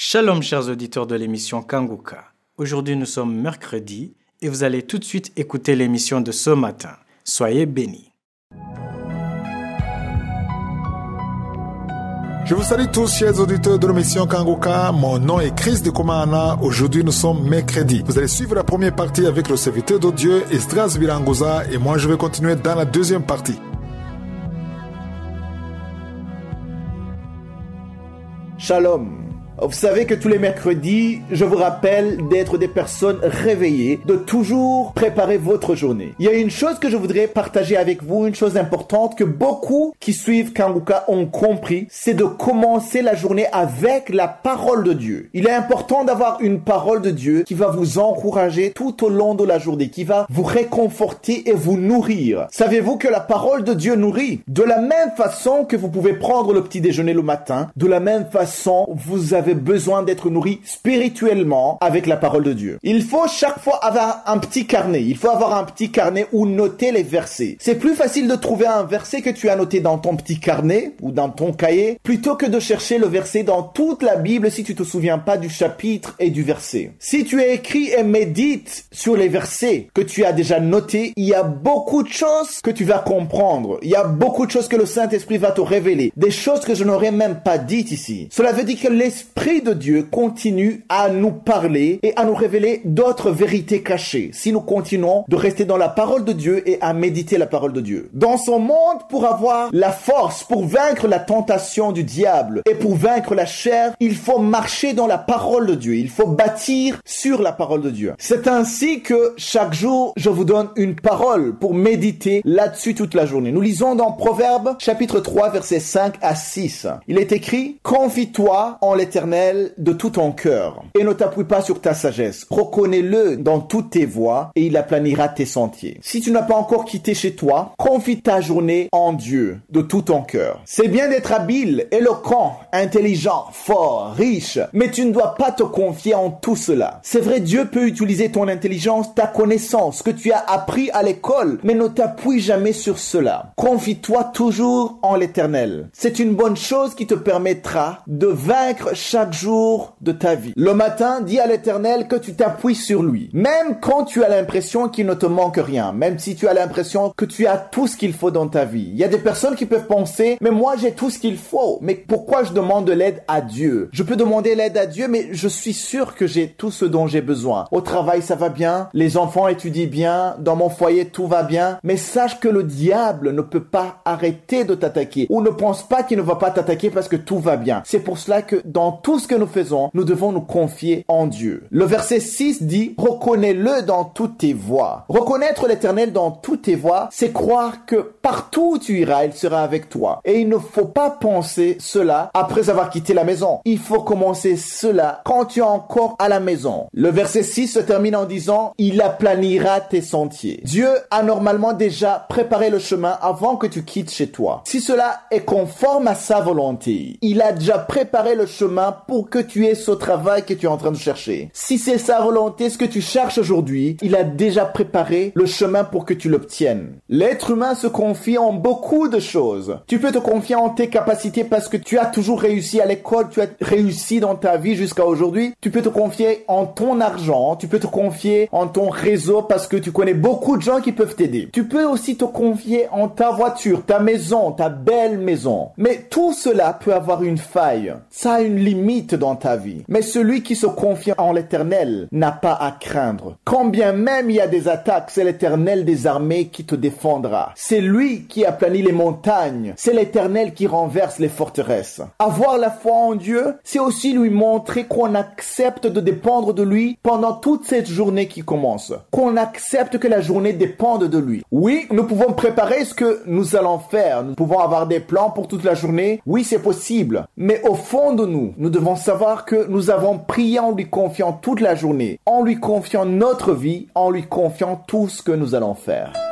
Shalom chers auditeurs de l'émission Kanguka. Aujourd'hui nous sommes mercredi et vous allez tout de suite écouter l'émission de ce matin. Soyez bénis. Je vous salue tous, chers auditeurs de l'émission Kanguka. Mon nom est Chris de Komana. Aujourd'hui, nous sommes mercredi. Vous allez suivre la première partie avec le serviteur de Dieu, Estras Birangoza, et moi, je vais continuer dans la deuxième partie. Shalom. Vous savez que tous les mercredis, je vous rappelle d'être des personnes réveillées, de toujours préparer votre journée. Il y a une chose que je voudrais partager avec vous, une chose importante que beaucoup qui suivent Kanguka ont compris, c'est de commencer la journée avec la parole de Dieu. Il est important d'avoir une parole de Dieu qui va vous encourager tout au long de la journée, qui va vous réconforter et vous nourrir. Savez-vous que la parole de Dieu nourrit? De la même façon que vous pouvez prendre le petit déjeuner le matin, de la même façon, vous avez besoin d'être nourri spirituellement avec la parole de Dieu. Il faut chaque fois avoir un petit carnet. Il faut avoir un petit carnet où noter les versets. C'est plus facile de trouver un verset que tu as noté dans ton petit carnet ou dans ton cahier plutôt que de chercher le verset dans toute la Bible si tu te souviens pas du chapitre et du verset. Si tu écris et médites sur les versets que tu as déjà notés, il y a beaucoup de choses que tu vas comprendre. Il y a beaucoup de choses que le Saint-Esprit va te révéler. Des choses que je n'aurais même pas dites ici. Cela veut dire que l'Esprit de Dieu continue à nous parler et à nous révéler d'autres vérités cachées si nous continuons de rester dans la parole de Dieu et à méditer la parole de Dieu. Dans son monde, pour avoir la force, pour vaincre la tentation du diable et pour vaincre la chair, il faut marcher dans la parole de Dieu. Il faut bâtir sur la parole de Dieu. C'est ainsi que chaque jour, je vous donne une parole pour méditer là-dessus toute la journée. Nous lisons dans Proverbes chapitre 3 versets 5 à 6. Il est écrit, confie-toi en l'éternel de tout ton cœur et ne t'appuie pas sur ta sagesse. Reconnais-le dans toutes tes voies et il aplanira tes sentiers. Si tu n'as pas encore quitté chez toi, confie ta journée en Dieu de tout ton cœur. C'est bien d'être habile, éloquent, intelligent, fort, riche, mais tu ne dois pas te confier en tout cela. C'est vrai, Dieu peut utiliser ton intelligence, ta connaissance, que tu as appris à l'école, mais ne t'appuie jamais sur cela. Confie-toi toujours en l'éternel. C'est une bonne chose qui te permettra de vaincre chaque jour de ta vie. Le matin, dis à l'éternel que tu t'appuies sur lui. Même quand tu as l'impression qu'il ne te manque rien, même si tu as l'impression que tu as tout ce qu'il faut dans ta vie. Il y a des personnes qui peuvent penser, mais moi j'ai tout ce qu'il faut. Mais pourquoi je demande de l'aide à Dieu? Je peux demander l'aide à Dieu, mais je suis sûr que j'ai tout ce dont j'ai besoin. Au travail, ça va bien. Les enfants étudient bien. Dans mon foyer, tout va bien. Mais sache que le diable ne peut pas arrêter de t'attaquer ou ne pense pas qu'il ne va pas t'attaquer parce que tout va bien. C'est pour cela que dans tout ce que nous faisons, nous devons nous confier en Dieu. Le verset 6 dit, reconnais-le dans toutes tes voies. Reconnaître l'éternel dans toutes tes voies, c'est croire que partout où tu iras, il sera avec toi. Et il ne faut pas penser cela après avoir quitté la maison. Il faut commencer cela quand tu es encore à la maison. Le verset 6 se termine en disant, il aplanira tes sentiers. Dieu a normalement déjà préparé le chemin avant que tu quittes chez toi. Si cela est conforme à sa volonté, il a déjà préparé le chemin pour que tu aies ce travail que tu es en train de chercher. Si c'est sa volonté, ce que tu cherches aujourd'hui, il a déjà préparé le chemin pour que tu l'obtiennes. L'être humain se confie en beaucoup de choses. Tu peux te confier en tes capacités parce que tu as toujours réussi à l'école, tu as réussi dans ta vie jusqu'à aujourd'hui. Tu peux te confier en ton argent, tu peux te confier en ton réseau parce que tu connais beaucoup de gens qui peuvent t'aider. Tu peux aussi te confier en ta voiture, ta maison, ta belle maison. Mais tout cela peut avoir une faille. Ça a une limite dans ta vie. Mais celui qui se confie en l'éternel n'a pas à craindre. Quand bien même il y a des attaques, c'est l'éternel des armées qui te défendra. C'est lui qui a plani les montagnes. C'est l'éternel qui renverse les forteresses. Avoir la foi en Dieu, c'est aussi lui montrer qu'on accepte de dépendre de lui pendant toute cette journée qui commence. Qu'on accepte que la journée dépende de lui. Oui, nous pouvons préparer ce que nous allons faire. Nous pouvons avoir des plans pour toute la journée. Oui, c'est possible. Mais au fond de nous, nous devons savoir que nous avons prié en lui confiant toute la journée, en lui confiant notre vie, en lui confiant tout ce que nous allons faire.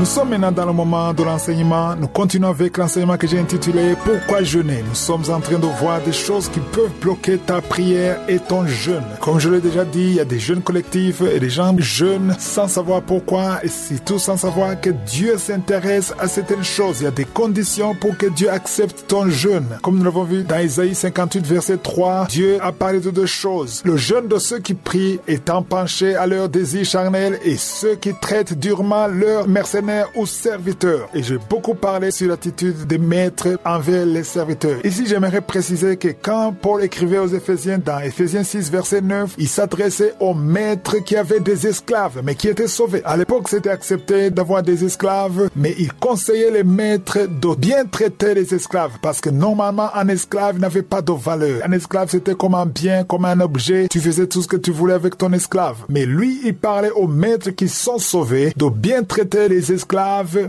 Nous sommes maintenant dans le moment de l'enseignement. Nous continuons avec l'enseignement que j'ai intitulé Pourquoi jeûner? Nous sommes en train de voir des choses qui peuvent bloquer ta prière et ton jeûne. Comme je l'ai déjà dit, il y a des jeûnes collectifs et des gens jeûnent sans savoir pourquoi et surtout sans savoir que Dieu s'intéresse à certaines choses. Il y a des conditions pour que Dieu accepte ton jeûne. Comme nous l'avons vu dans Isaïe 58 verset 3, Dieu a parlé de deux choses. Le jeûne de ceux qui prient étant penchés à leur désir charnel et ceux qui traitent durement leurs mercenaires ou serviteurs. Et j'ai beaucoup parlé sur l'attitude des maîtres envers les serviteurs. Ici, j'aimerais préciser que quand Paul écrivait aux Éphésiens dans Éphésiens 6 verset 9, il s'adressait aux maîtres qui avaient des esclaves mais qui étaient sauvés. À l'époque, c'était accepté d'avoir des esclaves, mais il conseillait les maîtres de bien traiter les esclaves parce que normalement, un esclave n'avait pas de valeur. Un esclave, c'était comme un bien, comme un objet. Tu faisais tout ce que tu voulais avec ton esclave. Mais lui, il parlait aux maîtres qui sont sauvés de bien traiter les esclaves,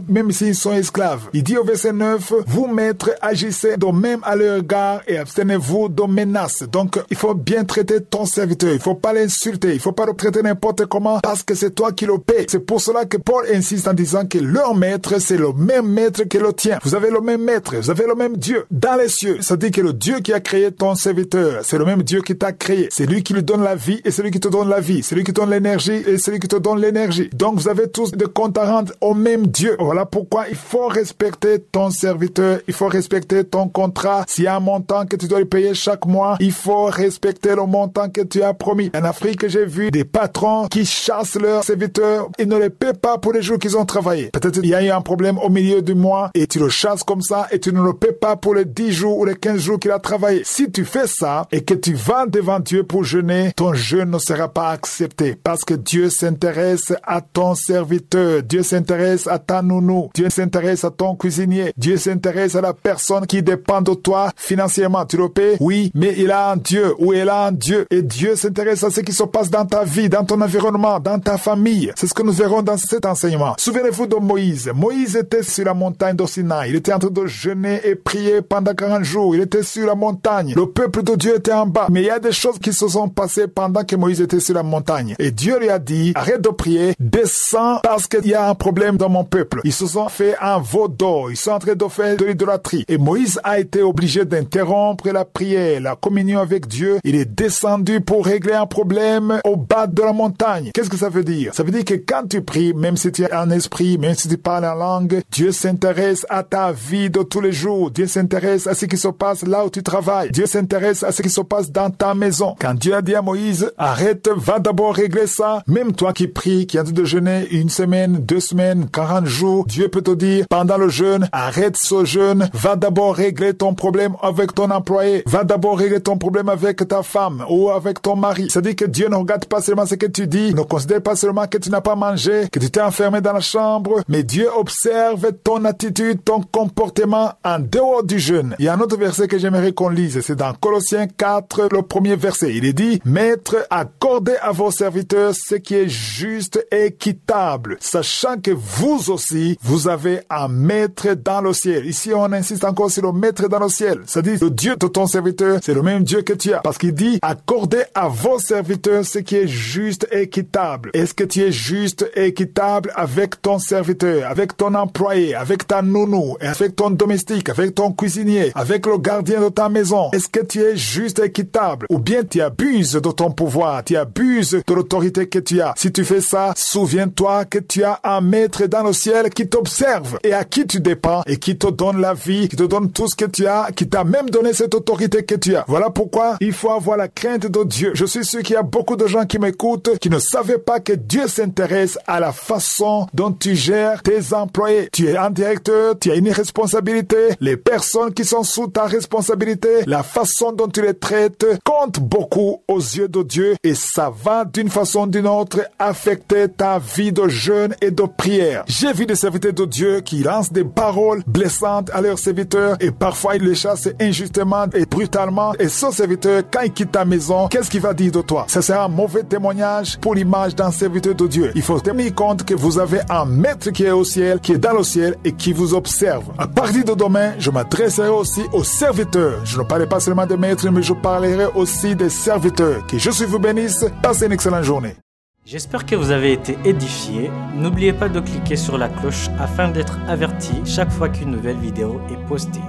même s'ils sont esclaves. Il dit au verset 9, vous maîtres agissez de même à leur égard et abstenez-vous de menaces. Donc, il faut bien traiter ton serviteur. Il faut pas l'insulter. Il faut pas le traiter n'importe comment parce que c'est toi qui le paie. C'est pour cela que Paul insiste en disant que leur maître, c'est le même maître que le tien. Vous avez le même maître. Vous avez le même Dieu dans les cieux. Ça dit que le Dieu qui a créé ton serviteur, c'est le même Dieu qui t'a créé. C'est lui qui lui donne la vie et c'est lui qui te donne la vie. C'est lui qui te donne l'énergie et c'est lui qui te donne l'énergie. Donc, vous avez tous des comptes à rendre au même Dieu. Voilà pourquoi il faut respecter ton serviteur. Il faut respecter ton contrat. S'il y a un montant que tu dois lui payer chaque mois, il faut respecter le montant que tu as promis. En Afrique, j'ai vu des patrons qui chassent leurs serviteurs. Ils ne les paient pas pour les jours qu'ils ont travaillé. Peut-être il y a eu un problème au milieu du mois et tu le chasses comme ça et tu ne le paies pas pour les 10 jours ou les 15 jours qu'il a travaillé. Si tu fais ça et que tu vas devant Dieu pour jeûner, ton jeûne ne sera pas accepté parce que Dieu s'intéresse à ton serviteur. Dieu s'intéresse à ta nounou. Dieu s'intéresse à ton cuisinier. Dieu s'intéresse à la personne qui dépend de toi financièrement. Tu le paies? Oui, mais il a un Dieu ou elle a un Dieu. Et Dieu s'intéresse à ce qui se passe dans ta vie, dans ton environnement, dans ta famille. C'est ce que nous verrons dans cet enseignement. Souvenez-vous de Moïse. Moïse était sur la montagne d'Ossina. Il était en train de jeûner et prier pendant 40 jours. Il était sur la montagne. Le peuple de Dieu était en bas. Mais il y a des choses qui se sont passées pendant que Moïse était sur la montagne. Et Dieu lui a dit, arrête de prier, descends parce qu'il y a un problème dans mon peuple. Ils se sont fait un veau d'or. Ils sont en train de faire de l'idolâtrie. Et Moïse a été obligé d'interrompre la prière, la communion avec Dieu. Il est descendu pour régler un problème au bas de la montagne. Qu'est-ce que ça veut dire? Ça veut dire que quand tu pries, même si tu as un esprit, même si tu parles en langue, Dieu s'intéresse à ta vie de tous les jours. Dieu s'intéresse à ce qui se passe là où tu travailles. Dieu s'intéresse à ce qui se passe dans ta maison. Quand Dieu a dit à Moïse, arrête, va d'abord régler ça. Même toi qui pries, qui as de jeûner une semaine, deux semaines, 40 jours, Dieu peut te dire, pendant le jeûne, arrête ce jeûne, va d'abord régler ton problème avec ton employé, va d'abord régler ton problème avec ta femme ou avec ton mari. C'est-à-dire que Dieu ne regarde pas seulement ce que tu dis, ne considère pas seulement que tu n'as pas mangé, que tu t'es enfermé dans la chambre, mais Dieu observe ton attitude, ton comportement en dehors du jeûne. Il y a un autre verset que j'aimerais qu'on lise, c'est dans Colossiens 4, le premier verset. Il est dit, Maître, accordez à vos serviteurs ce qui est juste et équitable, sachant que vous aussi, vous avez un maître dans le ciel. Ici, on insiste encore sur le maître dans le ciel. C'est-à-dire, le Dieu de ton serviteur, c'est le même Dieu que tu as. Parce qu'il dit, accordez à vos serviteurs ce qui est juste et équitable. Est-ce que tu es juste et équitable avec ton serviteur, avec ton employé, avec ta nounou, avec ton domestique, avec ton cuisinier, avec le gardien de ta maison? Est-ce que tu es juste et équitable? Ou bien tu abuses de ton pouvoir, tu abuses de l'autorité que tu as? Si tu fais ça, souviens-toi que tu as un maître dans le ciel qui t'observe et à qui tu dépends et qui te donne la vie, qui te donne tout ce que tu as, qui t'a même donné cette autorité que tu as. Voilà pourquoi il faut avoir la crainte de Dieu. Je suis sûr qu'il y a beaucoup de gens qui m'écoutent qui ne savaient pas que Dieu s'intéresse à la façon dont tu gères tes employés. Tu es un directeur, tu as une responsabilité. Les personnes qui sont sous ta responsabilité, la façon dont tu les traites compte beaucoup aux yeux de Dieu et ça va d'une façon ou d'une autre affecter ta vie de jeûne et de prière. J'ai vu des serviteurs de Dieu qui lancent des paroles blessantes à leurs serviteurs et parfois ils les chassent injustement et brutalement. Et ce serviteur, quand il quitte ta maison, qu'est-ce qu'il va dire de toi? Ça sera un mauvais témoignage pour l'image d'un serviteur de Dieu. Il faut tenir compte que vous avez un maître qui est au ciel, qui est dans le ciel et qui vous observe. À partir de demain, je m'adresserai aussi aux serviteurs. Je ne parlerai pas seulement des maîtres, mais je parlerai aussi des serviteurs. Que je suis vous bénisse. Passez une excellente journée. J'espère que vous avez été édifiés. N'oubliez pas de cliquer sur la cloche afin d'être averti chaque fois qu'une nouvelle vidéo est postée.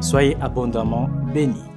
Soyez abondamment bénis.